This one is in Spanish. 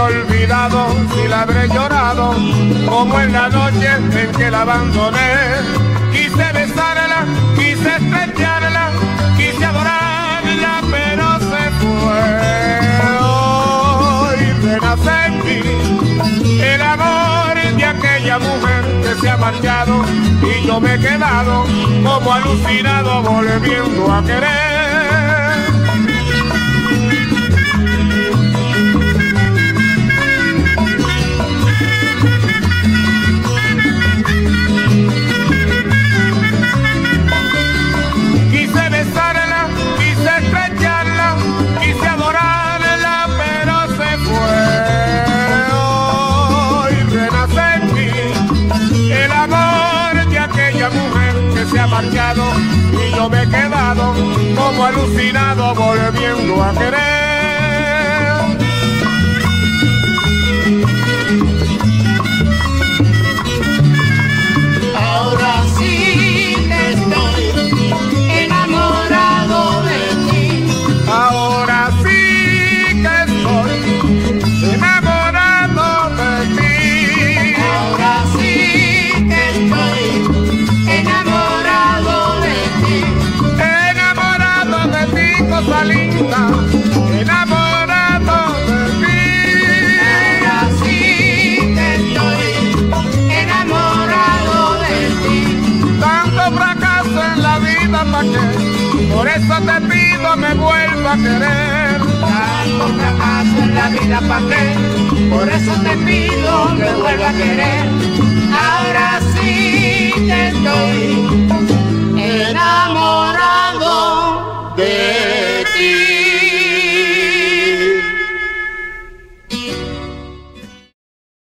olvidado si la habré llorado como en la noche en que la abandoné. Quise besarla, quise estrecharla, quise adorarla, pero se fue. Hoy renace en mí el amor de aquella mujer que se ha marchado y yo me he quedado como alucinado volviendo a querer. Y yo me he quedado como alucinado volviendo a querer. Por eso te pido me vuelva a querer. Tanto fracaso en la vida pa' qué. Por eso te pido me vuelva a querer.